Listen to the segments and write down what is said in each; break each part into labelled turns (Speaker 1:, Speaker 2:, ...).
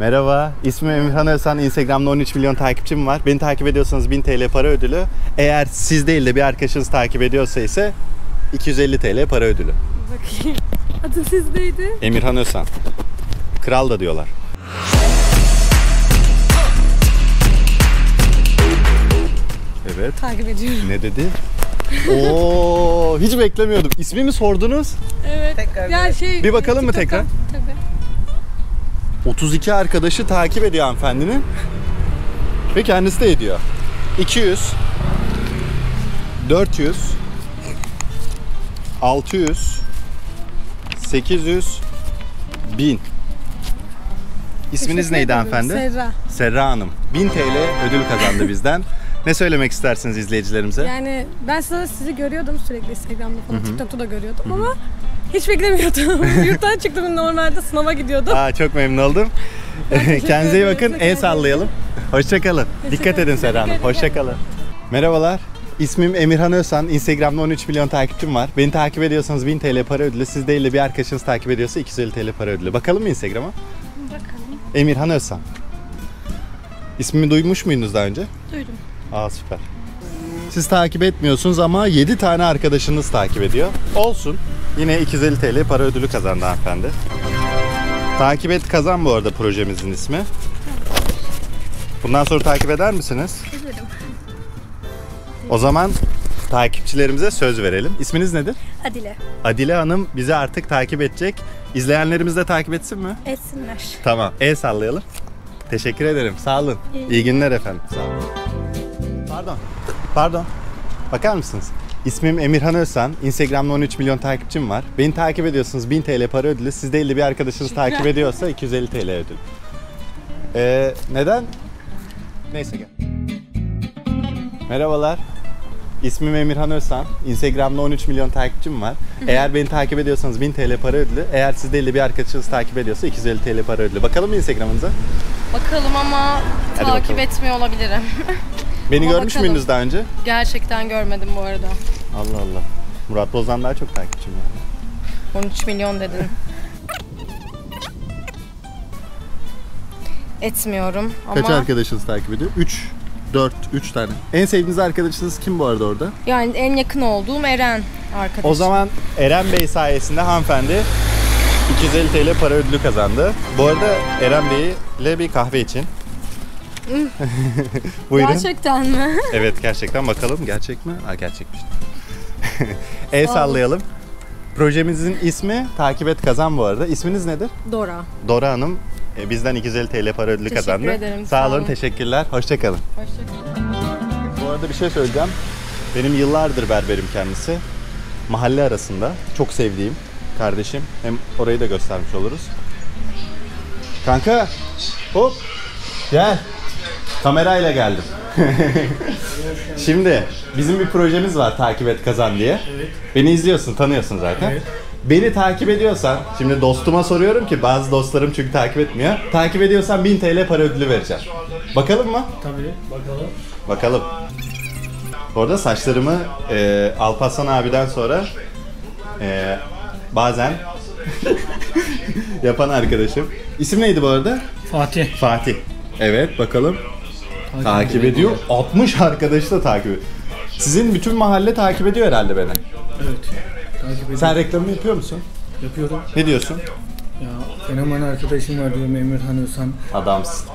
Speaker 1: Merhaba, ismim Emirhan Özhan. Instagram'da 13 milyon takipçim var. Beni takip ediyorsanız 1000 TL para ödülü. Eğer siz değil de bir arkadaşınız takip ediyorsa ise 250 TL para ödülü.
Speaker 2: Bakayım. Adı sizdeydi.
Speaker 1: Emirhan Özhan. Kral da diyorlar. Evet.
Speaker 2: Takip ediyorum.
Speaker 1: Ne dedi? Oo, hiç beklemiyordum. İsmimi sordunuz.
Speaker 2: Evet. ya şey,
Speaker 1: Bir bakalım mı
Speaker 2: TikTok'tan-
Speaker 1: tekrar?
Speaker 2: Tabii.
Speaker 1: 32 arkadaşı takip ediyor hanımefendinin. Ve kendisi de ediyor. 200 400 600 800 1000 İsminiz neydi hanımefendi?
Speaker 2: Serra.
Speaker 1: Serra Hanım. 1000 TL ödül kazandı bizden. Ne söylemek istersiniz izleyicilerimize?
Speaker 2: Yani ben sana sizi görüyordum sürekli Instagram'da falan, TikTok'ta da görüyordum ama hiç beklemiyordum. Yurttan çıktım normalde sınava gidiyordum.
Speaker 1: Aa, çok memnun oldum. Kendinize iyi bakın. El sallayalım. Hoşçakalın. Dikkat edin Serra Hanım. Hoşçakalın. Merhabalar. İsmim Emirhan Özhan. Instagram'da 13 milyon takipçim var. Beni takip ediyorsanız 1000 TL para ödülü. Siz değil de bir arkadaşınız takip ediyorsa 250 TL para ödülü. Bakalım mı Instagram'a?
Speaker 2: Bakalım.
Speaker 1: Emirhan Özhan. İsmimi duymuş muydunuz daha önce?
Speaker 2: Duydum.
Speaker 1: Aa süper. Siz takip etmiyorsunuz ama 7 tane arkadaşınız takip ediyor. Olsun. Yine 250 TL para ödülü kazandı hanımefendi. Takip et kazan bu arada projemizin ismi. Bundan sonra takip eder misiniz?
Speaker 2: Ederim.
Speaker 1: O zaman takipçilerimize söz verelim. İsminiz nedir?
Speaker 2: Adile.
Speaker 1: Adile Hanım bizi artık takip edecek. İzleyenlerimiz de takip etsin mi?
Speaker 2: Etsinler.
Speaker 1: Tamam. El sallayalım. Teşekkür ederim. Sağ olun.
Speaker 2: İyi.
Speaker 1: İyi günler efendim. Sağ olun. Pardon. Pardon. Bakar mısınız? İsmim Emirhan Özsan. Instagram'da 13 milyon takipçim var. Beni takip ediyorsunuz 1000 TL para ödülü. Siz değil de bir arkadaşınız takip ediyorsa 250 TL ödül. Ee, neden? Neyse gel. Merhabalar. İsmim Emirhan Özsan. Instagram'da 13 milyon takipçim var. Eğer beni takip ediyorsanız 1000 TL para ödülü. Eğer siz değil de bir arkadaşınız takip ediyorsa 250 TL para ödülü. Bakalım mı Instagram'ınıza?
Speaker 3: Bakalım ama
Speaker 1: Hadi
Speaker 3: takip
Speaker 1: bakalım.
Speaker 3: etmiyor olabilirim.
Speaker 1: Beni
Speaker 3: Ama
Speaker 1: görmüş
Speaker 3: bakalım.
Speaker 1: müydünüz daha önce?
Speaker 3: Gerçekten görmedim bu arada.
Speaker 1: Allah Allah. Murat Bozan daha çok takipçim var.
Speaker 3: 13 milyon dedin. Etmiyorum ama
Speaker 1: Kaç arkadaşınız takip ediyor? 3, 4, 3 tane. En sevdiğiniz arkadaşınız kim bu arada orada?
Speaker 3: yani en yakın olduğum Eren arkadaşım.
Speaker 1: O zaman Eren Bey sayesinde hanımefendi 250 TL para ödülü kazandı. Bu arada Eren Bey ile bir kahve için. Buyurun.
Speaker 3: Gerçekten mi?
Speaker 1: Evet gerçekten bakalım gerçek mi? Ha gerçekmiş. El sallayalım. Projemizin ismi Takip Et Kazan bu arada. İsminiz nedir?
Speaker 3: Dora.
Speaker 1: Dora Hanım e, bizden 250 TL para ödülü
Speaker 3: Teşekkür
Speaker 1: kazandı.
Speaker 3: ederim,
Speaker 1: Sağ
Speaker 3: sağ
Speaker 1: olun,
Speaker 3: olun.
Speaker 1: teşekkürler. Hoşçakalın.
Speaker 3: Hoşçakalın.
Speaker 1: Bu arada bir şey söyleyeceğim. Benim yıllardır berberim kendisi. Mahalle arasında çok sevdiğim kardeşim. Hem orayı da göstermiş oluruz. Kanka hop gel. Kamerayla geldim. Şimdi bizim bir projemiz var takip et kazan diye. Beni izliyorsun, tanıyorsun zaten. Beni takip ediyorsan, şimdi dostuma soruyorum ki bazı dostlarım çünkü takip etmiyor. Takip ediyorsan 1000 TL para ödülü vereceğim. Bakalım mı?
Speaker 4: Tabii bakalım.
Speaker 1: Bakalım. Bu arada saçlarımı e, Alparslan abiden sonra e, bazen yapan arkadaşım. İsim neydi bu arada?
Speaker 4: Fatih.
Speaker 1: Fatih. Evet bakalım. Takip ediyor. 60 arkadaşı da takip ediyor. Sizin bütün mahalle takip ediyor herhalde beni.
Speaker 4: Evet. Takip ediyorum.
Speaker 1: Sen reklamını yapıyor musun?
Speaker 4: Yapıyorum.
Speaker 1: Ne diyorsun?
Speaker 4: Ya fenomen arkadaşım var diyorum Emirhan Özhan.
Speaker 1: Adamsın.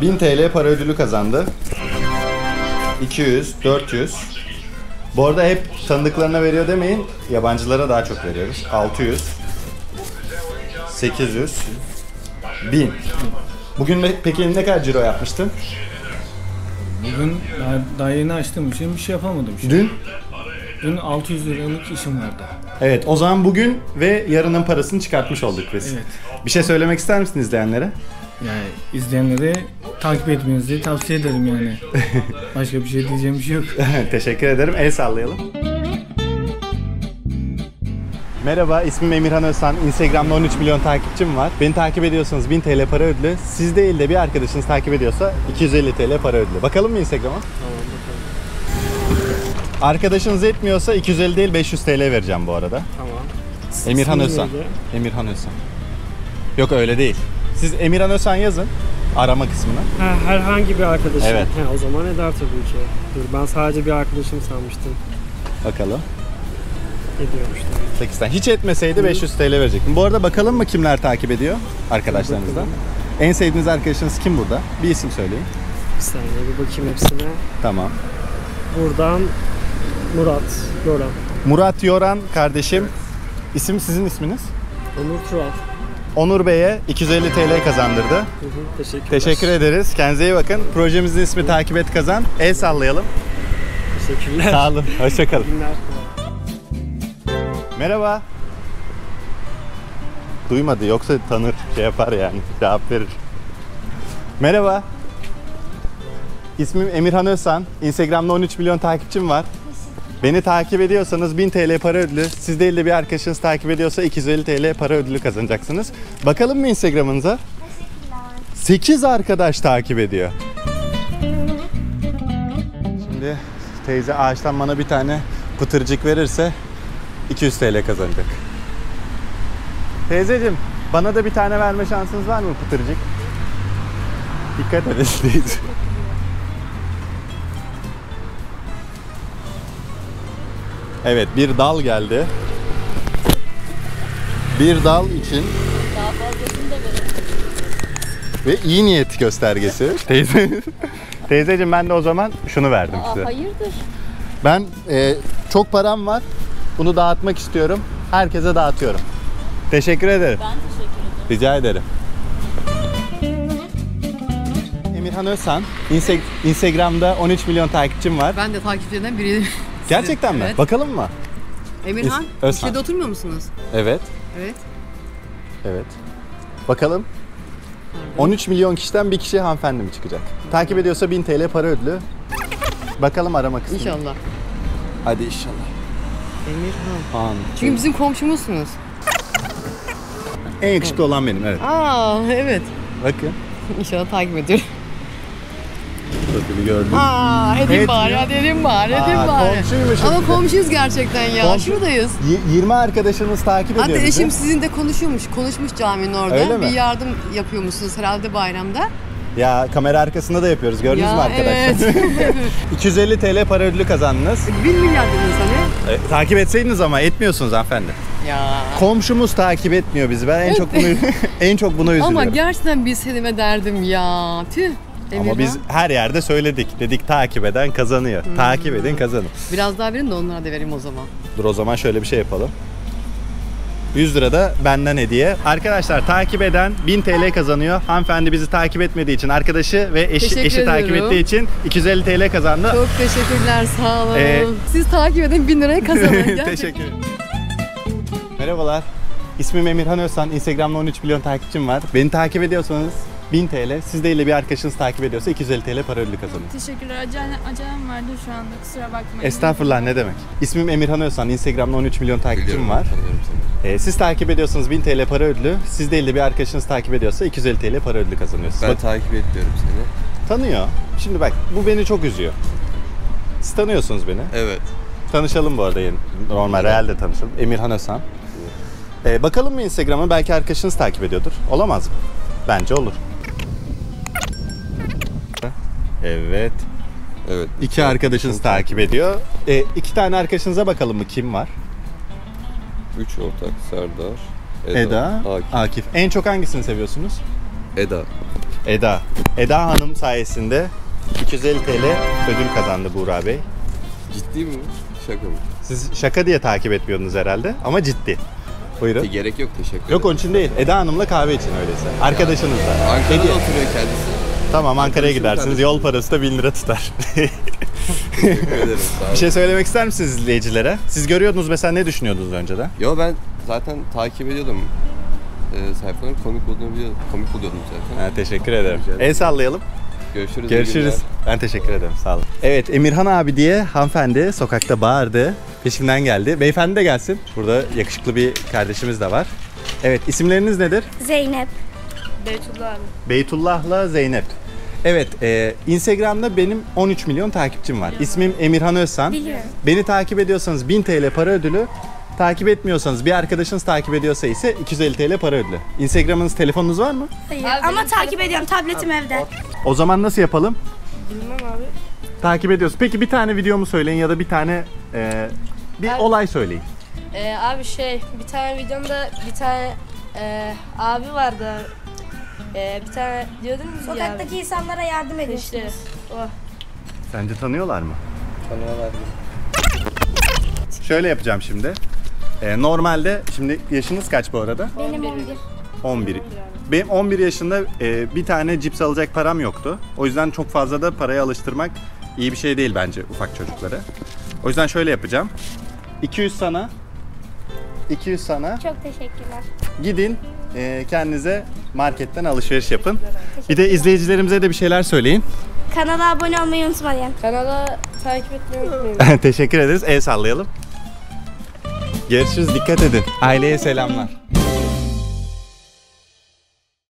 Speaker 1: 1000 TL para ödülü kazandı. 200, 400. Bu arada hep tanıdıklarına veriyor demeyin. Yabancılara daha çok veriyoruz. 600, 800, 1000. Bugün peki ne kadar ciro yapmıştın?
Speaker 4: Bugün daha, daha yeni açtığım için bir şey yapamadım. Şimdi.
Speaker 1: Dün?
Speaker 4: Dün 600 liralık işim vardı.
Speaker 1: Evet o zaman bugün ve yarının parasını çıkartmış olduk biz.
Speaker 4: Evet.
Speaker 1: Bir şey söylemek ister misin izleyenlere?
Speaker 4: Yani izleyenlere takip etmenizi tavsiye ederim yani. Başka bir şey diyeceğim bir şey yok.
Speaker 1: Teşekkür ederim. El sallayalım. Merhaba, ismim Emirhan Özhan. Instagram'da 13 milyon takipçim var. Beni takip ediyorsanız 1000 TL para ödülü. Siz değil de bir arkadaşınız takip ediyorsa 250 TL para ödülü. Bakalım mı Instagram'a? Arkadaşınız etmiyorsa 250 değil 500 TL vereceğim bu arada.
Speaker 4: Tamam.
Speaker 1: Emirhan
Speaker 4: İsmin
Speaker 1: Özhan.
Speaker 4: neydi?
Speaker 1: Emirhan Özhan. Yok öyle değil. Siz Emirhan Özhan yazın arama kısmına.
Speaker 5: Ha, herhangi bir arkadaşım.
Speaker 1: Evet.
Speaker 5: Ha, o zaman eder tabii ki. Dur ben sadece bir arkadaşım sanmıştım.
Speaker 1: Bakalım.
Speaker 5: Ediyormuş tabii.
Speaker 1: 8 tane. Hiç etmeseydi 500 TL verecektim. Bu arada bakalım mı kimler takip ediyor arkadaşlarınızdan? En sevdiğiniz arkadaşınız kim burada? Bir isim söyleyin.
Speaker 5: Bir saniye bir bakayım hepsine.
Speaker 1: Tamam.
Speaker 5: Buradan Murat, Yoran,
Speaker 1: Murat Yoran kardeşim. İsim sizin isminiz?
Speaker 5: Onur Tural.
Speaker 1: Onur Bey'e 250 TL kazandırdı.
Speaker 5: Hı hı, teşekkürler.
Speaker 1: Teşekkür ederiz. Kendinize iyi bakın. Projemizin ismi Takip Et Kazan. El sallayalım.
Speaker 5: Teşekkürler.
Speaker 1: Sağ olun. Hoşçakalın.
Speaker 5: İyi günler.
Speaker 1: Merhaba. Duymadı yoksa tanır şey yapar yani cevap verir. Merhaba. İsmim Emirhan Özsan. Instagram'da 13 milyon takipçim var. Beni takip ediyorsanız 1000 TL para ödülü, siz değil de bir arkadaşınız takip ediyorsa 250 TL para ödülü kazanacaksınız. Bakalım mı Instagram'ınıza? 8 arkadaş takip ediyor. Şimdi teyze ağaçtan bana bir tane pıtırcık verirse 200 TL kazanacak. Teyzeciğim bana da bir tane verme şansınız var mı pıtırcık? Dikkat edin. Evet bir dal geldi. Bir dal için ve iyi niyet göstergesi. Teyze. Teyzeciğim ben de o zaman şunu verdim size.
Speaker 3: hayırdır?
Speaker 1: Ben e, çok param var. Bunu dağıtmak istiyorum. Herkese dağıtıyorum. Teşekkür ederim. Ben teşekkür ederim. Rica ederim. Emirhan Özhan. Inse- Instagram'da 13 milyon takipçim var.
Speaker 6: Ben de takipçilerinden biriyim.
Speaker 1: Gerçekten mi?
Speaker 6: Evet.
Speaker 1: Bakalım mı?
Speaker 6: Emirhan,
Speaker 1: İs- Özhan.
Speaker 6: şeyde oturmuyor musunuz?
Speaker 1: Evet.
Speaker 6: Evet.
Speaker 1: Evet. Bakalım. 13 milyon kişiden bir kişi hanımefendi mi çıkacak? Takip ediyorsa 1000 TL para ödülü. Bakalım arama kısmı.
Speaker 6: İnşallah.
Speaker 1: Hadi inşallah.
Speaker 6: Emirhan.
Speaker 1: Han.
Speaker 6: Çünkü bizim komşumuzsunuz.
Speaker 1: En yakışıklı olan benim evet.
Speaker 6: Aa evet.
Speaker 1: Bakın.
Speaker 6: İnşallah takip ediyorum.
Speaker 1: Profili gördüm.
Speaker 6: Aa
Speaker 1: Evet
Speaker 6: bari,
Speaker 1: ya.
Speaker 6: hadi edeyim bari,
Speaker 1: Aa,
Speaker 6: bari.
Speaker 1: komşuymuşuz
Speaker 6: Ama
Speaker 1: de.
Speaker 6: komşuyuz gerçekten ya.
Speaker 1: Komşu-
Speaker 6: Şuradayız.
Speaker 1: Y- 20 arkadaşınız takip
Speaker 6: Hatta
Speaker 1: ediyor bizi.
Speaker 6: eşim sizinle konuşuyormuş, konuşmuş caminin orada.
Speaker 1: Öyle mi?
Speaker 6: Bir yardım yapıyormuşsunuz herhalde bayramda.
Speaker 1: Ya kamera arkasında da yapıyoruz. Gördünüz mü arkadaşlar?
Speaker 6: evet.
Speaker 1: 250 TL para ödülü kazandınız.
Speaker 6: 1 milyar dediniz hani.
Speaker 1: E, takip etseydiniz ama etmiyorsunuz hanımefendi.
Speaker 6: Ya.
Speaker 1: Komşumuz takip etmiyor bizi. Ben en çok bunu en çok buna üzülüyorum.
Speaker 6: Ama gerçekten bilseydim ederdim ya. Tüh.
Speaker 1: Ama
Speaker 6: Emirhan.
Speaker 1: biz her yerde söyledik. Dedik takip eden kazanıyor. Takip edin kazanın.
Speaker 6: Biraz daha verin de onlara da vereyim o zaman.
Speaker 1: Dur o zaman şöyle bir şey yapalım. 100 lira da benden hediye. Arkadaşlar takip eden 1000 TL kazanıyor. Hanımefendi bizi takip etmediği için, arkadaşı ve eşi,
Speaker 6: Teşekkür
Speaker 1: eşi takip ettiği için 250 TL kazandı.
Speaker 6: Çok teşekkürler sağ olun.
Speaker 1: Ee,
Speaker 6: Siz takip edin 1000 lirayı kazanın.
Speaker 1: Teşekkür. Merhabalar. İsmim Emirhan Özsan. Instagram'da 13 milyon takipçim var. Beni takip ediyorsanız 1000 TL, siz değil de bir arkadaşınız takip ediyorsa 250 TL para ödülü kazanın.
Speaker 7: Teşekkürler. Acelem, acelem vardı şu anda. Kusura bakmayın.
Speaker 1: Estağfurullah ne demek. İsmim Emirhan Özsan. Instagram'da 13 milyon takipçim var. Ee, siz takip ediyorsanız 1000 TL para ödülü, siz değil de bir arkadaşınız takip ediyorsa 250 TL para ödülü kazanıyorsunuz.
Speaker 8: Ben
Speaker 1: Bak,
Speaker 8: takip ediyorum seni.
Speaker 1: tanıyor. Şimdi bak bu beni çok üzüyor. Siz tanıyorsunuz beni.
Speaker 8: Evet.
Speaker 1: Tanışalım bu arada yeni. Normal realde tanışalım. Emirhan Özhan. Ee, bakalım mı Instagram'a? Belki arkadaşınız takip ediyordur. Olamaz mı? Bence olur. Evet.
Speaker 8: Evet.
Speaker 1: İki arkadaşınız takip ediyor. Ee, iki tane arkadaşınıza bakalım mı kim var?
Speaker 8: Üç ortak Serdar, Eda,
Speaker 1: Eda,
Speaker 8: Akif.
Speaker 1: Akif. En çok hangisini seviyorsunuz?
Speaker 8: Eda.
Speaker 1: Eda. Eda Hanım sayesinde 250 TL ödül kazandı Buğra Bey.
Speaker 8: Ciddi mi? Şaka mı?
Speaker 1: Siz şaka diye takip etmiyordunuz herhalde ama ciddi. Buyurun.
Speaker 8: Gerek yok teşekkür ederim.
Speaker 1: Yok onun için değil. Eda Hanım'la kahve için öyleyse. Arkadaşınızla.
Speaker 8: Ankara'da
Speaker 1: Hediye.
Speaker 8: oturuyor kendisi.
Speaker 1: Tamam Ankara'ya gidersiniz. Yol parası da 1000 lira tutar.
Speaker 8: Ederim
Speaker 1: bir şey söylemek ister misiniz izleyicilere? Siz görüyordunuz mesela ne düşünüyordunuz önceden?
Speaker 8: Yo ben zaten takip ediyordum. Ee, sayfaların komik olduğunu biliyordum. Komik buluyordum zaten.
Speaker 1: Ha, teşekkür ederim. El sallayalım.
Speaker 8: Görüşürüz.
Speaker 1: Görüşürüz. Ben teşekkür ederim. Sağ olun. Evet Emirhan abi diye hanımefendi sokakta bağırdı. Peşimden geldi. Beyefendi de gelsin. Burada yakışıklı bir kardeşimiz de var. Evet isimleriniz nedir?
Speaker 9: Zeynep.
Speaker 1: Beytullah'la Zeynep. Evet, e, Instagram'da benim 13 milyon takipçim var. İsmim Emirhan Özsan.
Speaker 9: Biliyorum.
Speaker 1: Beni takip ediyorsanız 1000 TL para ödülü, Takip etmiyorsanız bir arkadaşınız takip ediyorsa ise 250 TL para ödülü. Instagram'ınız, telefonunuz var mı?
Speaker 3: Hayır. Ama takip ediyorum. Tabletim evde.
Speaker 1: O zaman nasıl yapalım?
Speaker 3: Bilmem abi.
Speaker 1: Takip ediyoruz. Peki bir tane videomu söyleyin ya da bir tane e, bir
Speaker 3: Abi-
Speaker 1: olay söyleyin.
Speaker 3: Ee, abi şey bir tane videomda bir tane e, abi vardı. Ee, bir tane diyordunuz ya.
Speaker 10: Sokaktaki insanlara yardım
Speaker 3: abi.
Speaker 10: ediyorsunuz.
Speaker 3: işte o.
Speaker 1: Sence tanıyorlar mı?
Speaker 11: Tanıyorlar.
Speaker 1: Şöyle yapacağım şimdi. E, normalde şimdi yaşınız kaç bu arada?
Speaker 10: Benim 11.
Speaker 1: 11. Benim 11 yaşında e, bir tane cips alacak param yoktu. O yüzden çok fazla da paraya alıştırmak iyi bir şey değil bence ufak çocukları. O yüzden şöyle yapacağım. 200 sana. 200 sana.
Speaker 10: Çok teşekkürler.
Speaker 1: Gidin e, kendinize marketten alışveriş yapın. Bir de izleyicilerimize de bir şeyler söyleyin.
Speaker 10: Kanala abone olmayı unutmayın.
Speaker 3: Kanala takip etmeyi unutmayın.
Speaker 1: Teşekkür ederiz. El sallayalım. Görüşürüz. Dikkat edin. Aileye selamlar.